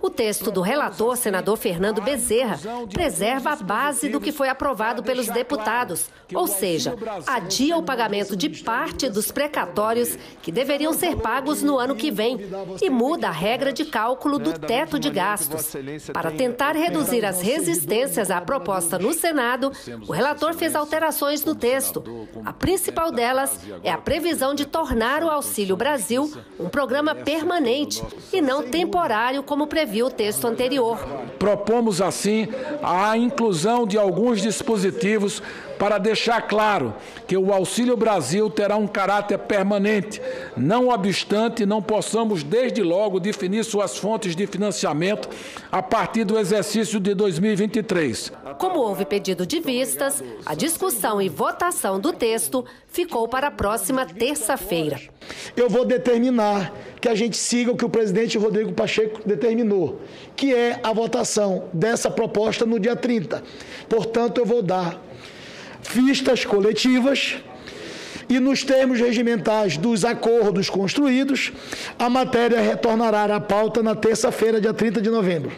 O texto do relator, senador Fernando Bezerra, preserva a base do que foi aprovado pelos deputados, ou seja, adia o pagamento de parte dos precatórios que deveriam ser pagos no ano que vem e muda a regra de cálculo do teto de gastos. Para tentar reduzir as resistências à proposta no Senado, o relator fez alterações no texto. A principal delas é a previsão de tornar o Auxílio Brasil um programa permanente e não temporário como previsto viu o texto anterior. Propomos, assim, a inclusão de alguns dispositivos para deixar claro que o Auxílio Brasil terá um caráter permanente, não obstante não possamos desde logo definir suas fontes de financiamento a partir do exercício de 2023. Como houve pedido de vistas, a discussão e votação do texto ficou para a próxima terça-feira. Eu vou determinar que a gente siga o que o presidente Rodrigo Pacheco determinou, que é a votação dessa proposta no dia 30. Portanto, eu vou dar vistas coletivas e nos termos regimentais dos acordos construídos, a matéria retornará à pauta na terça-feira, dia 30 de novembro.